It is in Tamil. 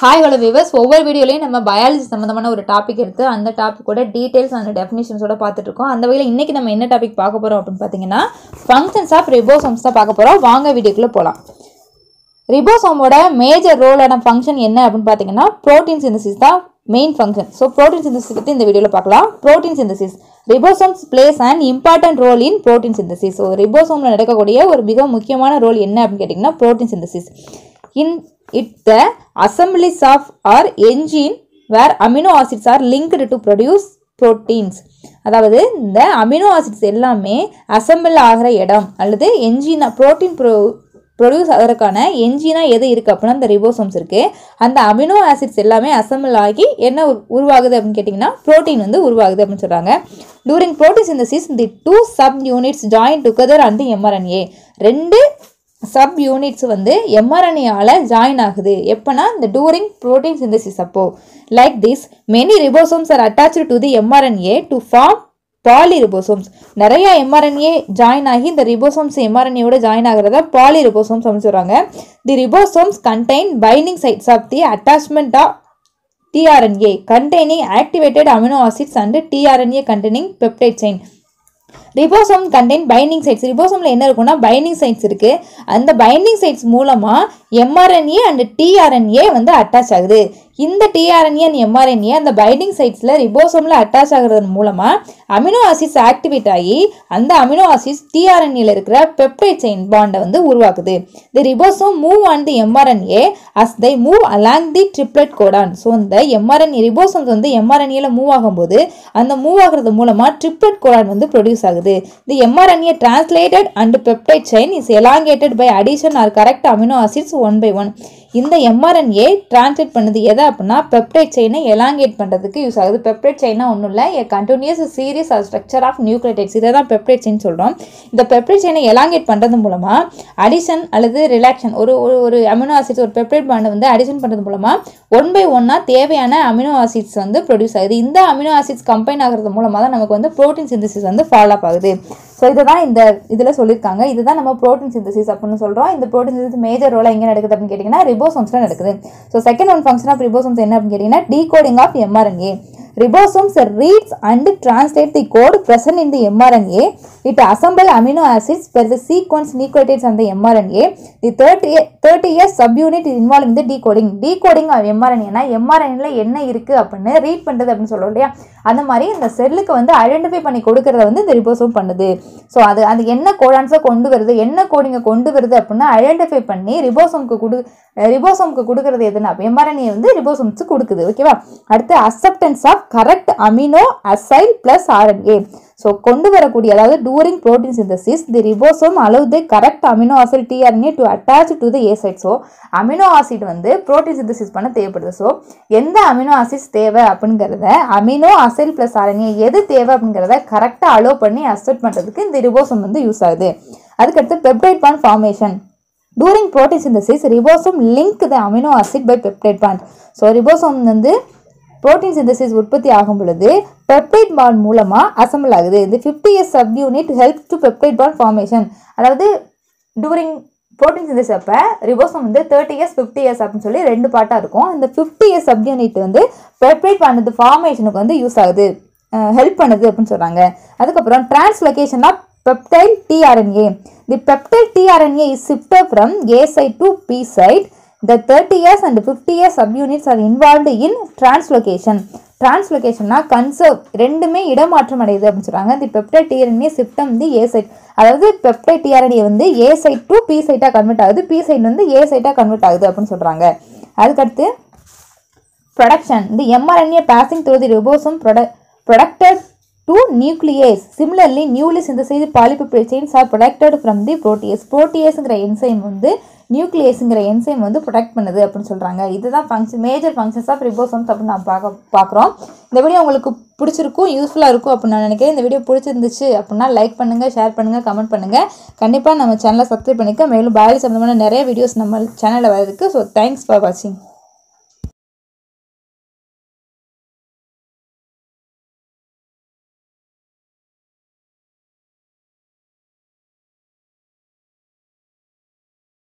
ஹாய் ஹலோ விவர்ஸ் ஒவ்வொரு வீடியோலையும் நம்ம பயாலஜி சம்மந்தமான ஒரு டாபிக் எடுத்து அந்த டாப்பிக்கோட டீட்டெயில்ஸ் அந்த டெஃபினிஷன்ஸோட பார்த்துட்டு இருக்கோம் அந்த வகையில் இன்றைக்கி நம்ம என்ன டாபிக் பார்க்க போகிறோம் அப்படின்னு பார்த்தீங்கன்னா ஃபங்க்ஷன்ஸ் ஆஃப் ரிபோசோம்ஸ் தான் பார்க்க போகிறோம் வாங்க வீடியோக்குள்ளே போகலாம் ரிபோசோமோட மேஜர் ரோலான ஃபங்க்ஷன் என்ன அப்படின்னு பார்த்தீங்கன்னா ப்ரோட்டீன் சிந்தசிஸ் தான் main function so protein synthesis பற்றி இந்த வீடியோவில் பார்க்கலாம். Protein synthesis ribosomes place and important role in protein synthesis so ரிபோசோமில் நடக்கக்கூடிய ஒரு மிக முக்கியமான ரோல் என்ன அப்படின்னு கேட்டிங்கன்னா protein synthesis in it the assemblies of are engine where amino acids are linked to produce proteins அதாவது இந்த அமினோ ஆசிட்ஸ் எல்லாமே அசம்பிள் ஆகிற இடம் அல்லது என்ஜினா ப்ரோட்டீன் ப்ரோ ப்ரொடியூஸ் ஆகிறதுக்கான என்ஜினாக எது இருக்குது அப்படின்னா அந்த ரிபோசோம்ஸ் இருக்குது அந்த அமினோ ஆசிட்ஸ் எல்லாமே அசம்பிள் ஆகி என்ன உருவாகுது அப்படின்னு கேட்டிங்கன்னா ப்ரோட்டீன் வந்து உருவாகுது அப்படின்னு சொல்கிறாங்க during protein synthesis the two sub units join together and mRNA ரெண்டு சப் யூனிட்ஸ் வந்து எம்ஆர்என்ஏயால் ஜாயின் ஆகுது. எப்போனா இந்த டூரிங் ப்ரோட்டீன் சிந்தசிஸ் அப்போ. Like this many ribosomes are attached to the mRNA to form poly ribosomes நிறைய எம்ஆர்என்ஏ ஜாயின் ஆகி இந்த ரிபோசோம்ஸ் எம்ஆர்என்ஏயோட ஜாயின் ஆகிறத பாலி ரிபோசோம்ஸ் அப்படின்னு சொல்கிறாங்க the ribosomes contain binding sites of the attachment of tRNA containing activated amino acids and tRNA containing peptide chain ribosome contain binding sites ரிபோசோமில் என்ன இருக்குன்னா பைண்டிங் சைட்ஸ் இருக்குது அந்த பைண்டிங் சைட்ஸ் மூலமாக எம்ஆர்என்ஏ அண்ட் டிஆர்என்ஏ வந்து அட்டாச் ஆகுது. இந்த டிஆர்என்ஏ அண்ட் எம்ஆர்என்ஏ அந்த பைண்டிங் சைட்ஸில் ரிபோசோமில் அட்டாச் ஆகிறது மூலமாக அமினோ ஆசிட்ஸ் ஆக்டிவேட் ஆகி அந்த அமினோ ஆசிட்ஸ் டிஆர்என்ஏல இருக்கிற பெப்டைட் செயின் பாண்டை வந்து உருவாக்குது. The ribosome move on the mRNA as they move along the triplet codon so இந்த எம்ஆர்என்ஏ ரிபோசோம்ஸ் வந்து எம்ஆர்என்ஏல மூவ் ஆகும்போது அந்த மூவ் ஆகுறது மூலமாக ட்ரிப்ளட் கோடான் வந்து ப்ரொடியூஸ் ஆகுது. ஆகுது the mRNA translated and peptide chain is elongated by addition are correct amino acids one by one இந்த எம்ஆர்என்ஏ டிரான்ஸ்லேட் பண்ணுது எதை அப்படின்னா பெப்டைட் செயினை எலாங்கேட் பண்ணுறதுக்கு யூஸ் ஆகுது. பெப்டைட் செயினா ஒன்றும் இல்லை a continuous series are structure of nucleotides இதை தான் பெப்டைட் செயின் சொல்கிறோம் இந்த பெப்டைட் செயினை எலாங்கேட் பண்ணுறது மூலமாக அடிஷன் அல்லது ரிலாக்ஷன் ஒரு ஒரு ஒரு அமினோ ஆசிட்ஸ் ஒரு பெப்டைட் பாண்டை வந்து அடிஷன் பண்ணுறது மூலமாக ஒன் பை ஒன்னாக தேவையான அமினோ ஆசிட்ஸ் வந்து ப்ரொடியூஸ் ஆகுது. இந்த அமினோ ஆசிட்ஸ் கம்பைன் ஆகிறது மூலமாக தான் நமக்கு வந்து ப்ரோட்டீன் சிந்தசிஸ் வந்து ஃபாலோ அப் ஆகுது. ஸோ இதுதான் இந்த இதில் சொல்லியிருக்காங்க. இதுதான் நம்ம ப்ரோட்டீன் சிந்தசிஸ் அப்படின்னு சொல்கிறோம் இந்த ப்ரோட்டீன் சிந்தசிஸ் மேஜர் ரோலாக எங்கே நடக்குது அப்படின்னு கேட்டிங்கன்னா ரிபோசோம்ஸில் நடக்குது. So second one function of ribosomes என்ன அப்படின்னு கேட்டிங்கன்னா decoding of mRNA ribosomes reads and translate the code present in the mRNA. It assemble amino acids per the sequence nucleotides on the mRNA. The 30, 30 years subunit is involved in the decoding. Decoding of mRNA னா என்ன இருக்கு அப்படின்னு ரீட் பண்ணுறது அப்படின்னு சொல்லுவோம் இல்லையா அந்த மாதிரி இந்த செல்லுக்கு வந்து ஐடென்டிஃபை பண்ணி கொடுக்கறத வந்து இந்த ரிபோசோம் பண்ணுது ஸோ அது அது என்ன கோடான்ஸை கொண்டு வருது என்ன கோடிங்கை கொண்டு வருது அப்படின்னா ஐடென்டிஃபை பண்ணி ரிபோசோம்க்கு கொடு ரிபோசோம்க்கு கொடுக்கறது எதுனா எம்ஆர்என்ஏ வந்து ரிபோசோம்ஸ் கொடுக்குது ஓகேவா அடுத்து acceptance of correct amino acyl plus RNA so கொண்டு வரக்கூடிய அதாவது during protein synthesis the ribosome allow the correct amino acid tRNA to attach to the A site so amino acid வந்து ப்ரோட்டீன் சிந்தசிஸ் பண்ண தேவைப்படுது. ஸோ எந்த அமினோ ஆசிட்ஸ் தேவை அப்படிங்கிறத அமினோ அசைல் பிளஸ் ஆர்என்ஏ எது தேவை அப்படிங்கிறத கரெக்டாக அலோவ் பண்ணி அசெப்ட் பண்ணுறதுக்கு இந்த ரிபோசோம் வந்து யூஸ் ஆகுது. அதுக்கடுத்து peptide bond formation during protein synthesis ribosome link the amino acid by peptide bond so ribosome வந்து புரோட்டீன் சிந்தசிஸ் உற்பத்தி ஆகும் பொழுது பெப்டைட் பாண்ட் மூலமாக அசம்பிள் ஆகுது. இந்த fifty years sub unit help to peptide bond formation அதாவது டூரிங் புரோட்டீன் சிந்தசிஸ் அப்போ ரிபோசோம் வந்து தேர்ட்டி இயர்ஸ் ஃபிஃப்டி இயர்ஸ் அப்படின்னு சொல்லி ரெண்டு பார்ட்டாக இருக்கும். இந்த ஃபிஃப்டி இயர்ஸ் சப் யூனிட் வந்து பெப்டைட் பாண்ட் ஃபார்மேஷனுக்கு வந்து யூஸ் ஆகுது. ஹெல்ப் பண்ணுது அப்படின்னு சொல்கிறாங்க அதுக்கப்புறம் டிரான்ஸ்லொகேஷனாக peptidyl tRNA the peptidyl tRNA is tRNA from A site to P site the thirty years and fifty years subunits are involved in translocation டிரான்ஸ்லொகேஷன்னா conserve ரெண்டுமே இடமாற்றம் அடையுது அப்படின்னு சொல்கிறாங்க the peptide tRNA சிப்டம் the A site அதாவது பெப்டைட் டிஆர்என்ஏ வந்து ஏ சைட் டு பி சைட்டாக கன்வெர்ட் ஆகுது பி சைட் வந்து ஏ சைட்டாக கன்வெர்ட் ஆகுது அப்படின்னு சொல்கிறாங்க அதுக்கடுத்து production the mRNA passing through the ribosome ப்ரொட protected to nuclease similarly newly synthesised polypeptide chains are protected from the protease ப்ரோட்டியஸுங்கிற enzyme வந்து நியூக்ளியஸுங்கிற என்சைம் வந்து ப்ரொடெக்ட் பண்ணுது அப்படின்னு சொல்கிறாங்க இதுதான் function major functions of ribosomes அப்படின்னு நான் பார்க்க பார்க்குறோம். இந்த வீடியோ உங்களுக்கு பிடிச்சிருக்கும் யூஸ்ஃபுல்லாக இருக்கும் அப்படின்னு நான் நினைக்கிறேன். இந்த வீடியோ பிடிச்சிருந்துச்சு அப்படின்னா லைக் பண்ணுங்கள் ஷேர் பண்ணுங்கள் கமெண்ட் பண்ணுங்கள் கண்டிப்பாக நம்ம சேனலை சப்ஸ்கிரைப் பண்ணிக்க. மேலும் பயாலஜி சம்மந்தமான நிறைய வீடியோஸ் நம்ம சேனலில் வரதுக்கு ஸோ தேங்க்ஸ் ஃபார் வாட்சிங்